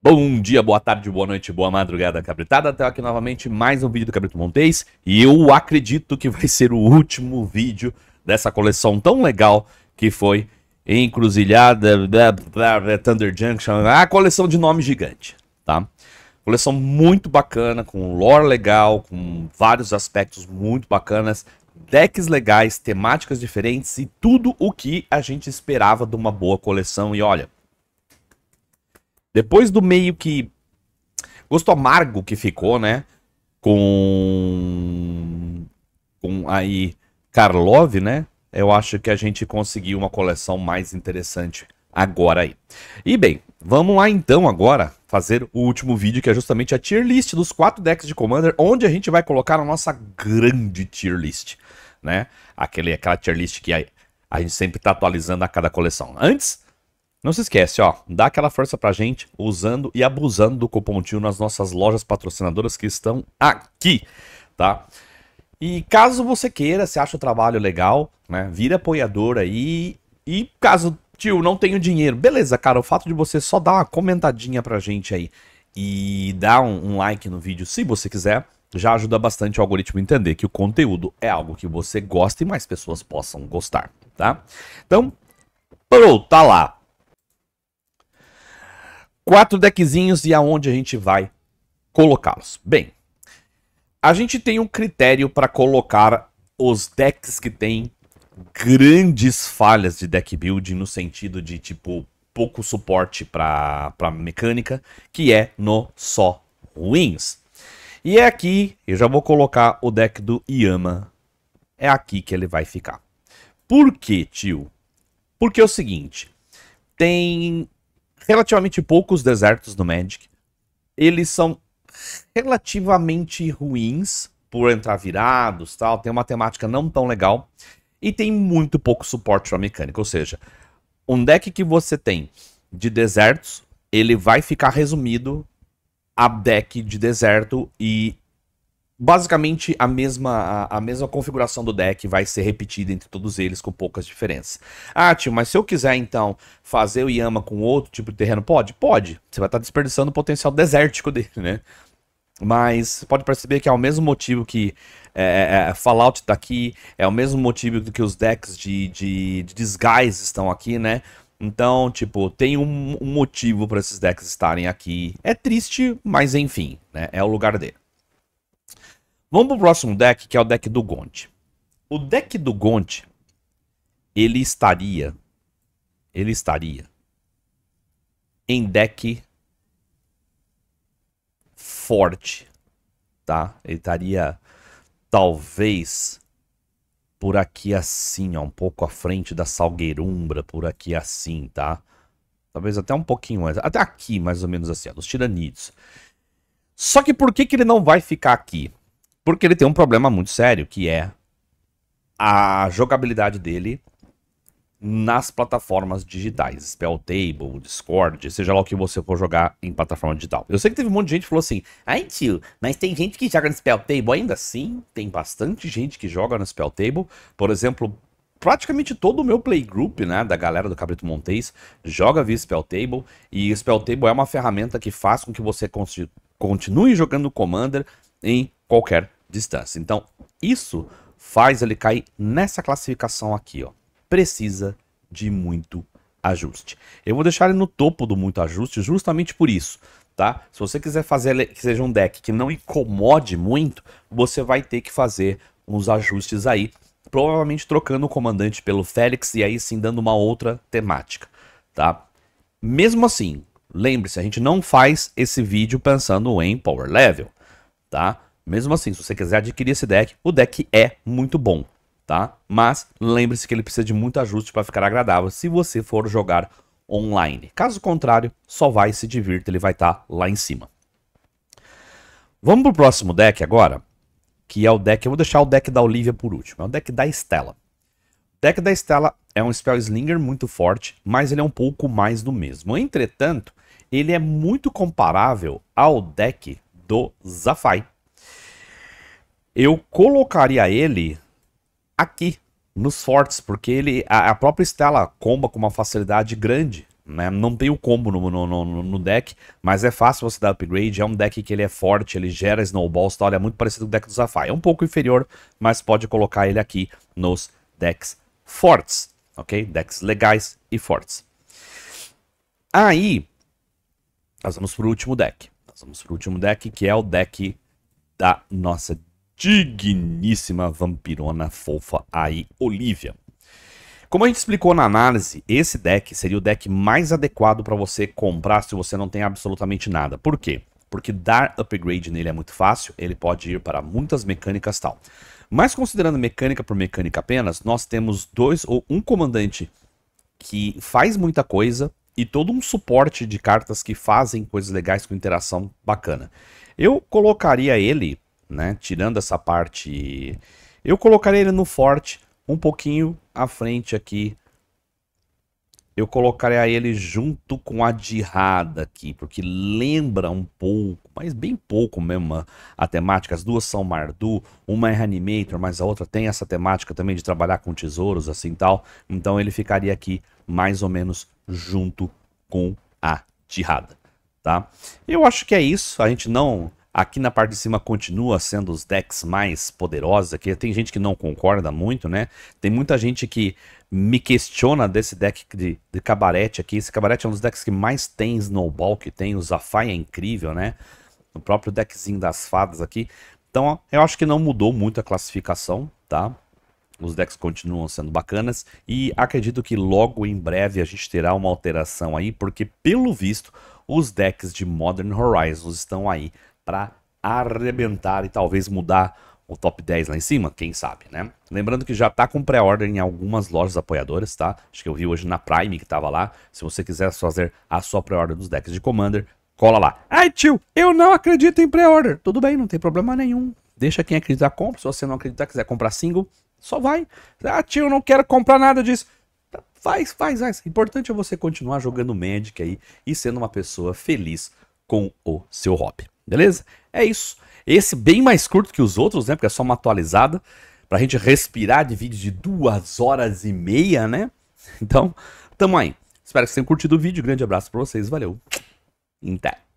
Bom dia, boa tarde, boa noite, boa madrugada, cabritada. Até aqui novamente mais um vídeo do Cabrito Montês. E eu acredito que vai ser o último vídeo dessa coleção tão legal que foi Encruzilhada, blá, blá, blá, Thunder Junction, a coleção de nome gigante, tá? Coleção muito bacana, com lore legal, com vários aspectos muito bacanas, decks legais, temáticas diferentes e tudo o que a gente esperava de uma boa coleção. E olha, depois do meio que. Gosto amargo que ficou, né? Com. Com aí. Karlov, né? Eu acho que a gente conseguiu uma coleção mais interessante agora aí. E bem, vamos lá então agora fazer o último vídeo, que é justamente a tier list dos quatro decks de Commander, onde a gente vai colocar a nossa grande tier list, né? Aquele, aquela tier list que a, a gente sempre está atualizando a cada coleção. Antes, não se esquece, ó, dá aquela força pra gente usando e abusando do cupom TIO nas nossas lojas patrocinadoras que estão aqui, tá? E caso você queira, se acha o trabalho legal, né, vira apoiador aí e caso, tio, não tenho dinheiro, beleza, cara, o fato de você só dar uma comentadinha pra gente aí e dar um, um like no vídeo, se você quiser, já ajuda bastante o algoritmo a entender que o conteúdo é algo que você gosta e mais pessoas possam gostar, tá? Então, pronto, tá lá quatro deckzinhos e aonde a gente vai colocá-los. Bem, a gente tem um critério para colocar os decks que têm grandes falhas de deck building no sentido de tipo pouco suporte para mecânica, que é no só ruins. E é aqui, eu já vou colocar o deck do Yama. É aqui que ele vai ficar. Por que, tio? Porque é o seguinte, tem relativamente poucos desertos no Magic. Eles são relativamente ruins por entrar virados, tal, tem uma temática não tão legal e tem muito pouco suporte para mecânica, ou seja, um deck que você tem de desertos, ele vai ficar resumido a deck de deserto e basicamente a mesma, a, a, mesma configuração do deck vai ser repetida entre todos eles com poucas diferenças. Ah, tio, mas se eu quiser então fazer o Yama com outro tipo de terreno, pode? Pode. Você vai estar desperdiçando o potencial desértico dele, né? Mas pode perceber que é o mesmo motivo que é, é, é Fallout tá aqui, é o mesmo motivo que os decks de, de, de Disguise estão aqui, né? Então, tipo, tem um, um motivo para esses decks estarem aqui. É triste, mas enfim, né? É o lugar dele. Vamos pro próximo deck, que é o deck do Gonte. O deck do Gonte, ele estaria, ele estaria em deck forte, tá? Ele estaria talvez por aqui assim, ó, um pouco à frente da Salgueirumbra, por aqui assim, tá? Talvez até um pouquinho mais, até aqui mais ou menos assim, ó, dos Tiranidos. Só que por que, que ele não vai ficar aqui? Porque ele tem um problema muito sério, que é a jogabilidade dele nas plataformas digitais, Spelltable, Discord, seja lá o que você for jogar em plataforma digital. Eu sei que teve um monte de gente que falou assim, ai tio, mas tem gente que joga no Spelltable ainda assim, tem bastante gente que joga no Spelltable, por exemplo, praticamente todo o meu playgroup, né, da galera do Cabrito Montês, joga via Spelltable, e Spelltable é uma ferramenta que faz com que você continue jogando Commander em qualquer distância. Então, isso faz ele cair nessa classificação aqui, ó. Precisa de muito ajuste. Eu vou deixar ele no topo do muito ajuste justamente por isso, tá? Se você quiser fazer que seja um deck que não incomode muito, você vai ter que fazer uns ajustes aí, provavelmente trocando o comandante pelo Félix e aí sim dando uma outra temática, tá? Mesmo assim, lembre-se, a gente não faz esse vídeo pensando em power level, tá? Mesmo assim, se você quiser adquirir esse deck, o deck é muito bom, tá? Mas lembre-se que ele precisa de muito ajuste para ficar agradável se você for jogar online. Caso contrário, só vai se divirta, ele vai estar tá lá em cima. Vamos pro próximo deck agora, que é o deck, eu vou deixar o deck da Olivia por último, é o deck da Estela. O deck da Estela é um Spell Slinger muito forte, mas ele é um pouco mais do mesmo. Entretanto, ele é muito comparável ao deck do Zafai, eu colocaria ele aqui, nos fortes, porque ele a, a própria Estela comba com uma facilidade grande né? Não tem o combo no, no, no, no, deck, mas é fácil você dar upgrade. É um deck que ele é forte, ele gera snowballs, tá? Ele é muito parecido com o deck do Zafai. É um pouco inferior, mas pode colocar ele aqui nos decks fortes, ok? Decks legais e fortes. Aí, nós vamos pro último deck. Nós vamos pro último deck, que é o deck da nossa digníssima vampirona fofa aí, Olivia. Como a gente explicou na análise, esse deck seria o deck mais adequado para você comprar se você não tem absolutamente nada. Por quê? Porque dar upgrade nele é muito fácil, ele pode ir para muitas mecânicas tal. Mas considerando mecânica por mecânica apenas, nós temos dois ou um comandante que faz muita coisa e todo um suporte de cartas que fazem coisas legais com interação bacana. Eu colocaria ele, né, tirando essa parte, eu colocaria ele no forte um pouquinho à frente aqui. Eu colocaria ele junto com a Dirrada aqui, porque lembra um pouco, mas bem pouco mesmo a temática. As duas são Mardu, uma é Reanimator, mas a outra tem essa temática também de trabalhar com tesouros assim tal. Então ele ficaria aqui mais ou menos junto com a Dirrada, tá? Eu acho que é isso. A gente não Aqui na parte de cima continua sendo os decks mais poderosos aqui. Tem gente que não concorda muito, né? Tem muita gente que me questiona desse deck de, de cabarete aqui. Esse cabarete é um dos decks que mais tem snowball, que tem. O Zafai é incrível, né? O próprio deckzinho das fadas aqui. Então, eu acho que não mudou muito a classificação, tá? Os decks continuam sendo bacanas e acredito que logo em breve a gente terá uma alteração aí, porque pelo visto os decks de Modern Horizons estão aí para arrebentar e talvez mudar o top 10 lá em cima, quem sabe, né? Lembrando que já tá com pré-order em algumas lojas apoiadoras, tá? Acho que eu vi hoje na Prime que tava lá. Se você quiser fazer a sua pré-order dos decks de Commander, cola lá. Ai, tio, eu não acredito em pré-order. Tudo bem, não tem problema nenhum. Deixa quem acreditar compra. Se você não acreditar, quiser comprar single, só vai. Ah, tio, eu não quero comprar nada disso. Faz, faz, faz. O importante é você continuar jogando Magic aí e sendo uma pessoa feliz com o seu hobby. Beleza? É isso. Esse bem mais curto que os outros, né? Porque é só uma atualizada. Pra gente respirar de vídeo de duas horas e meia, né? Então, tamo aí. Espero que vocês tenham curtido o vídeo. Grande abraço pra vocês. Valeu. Até.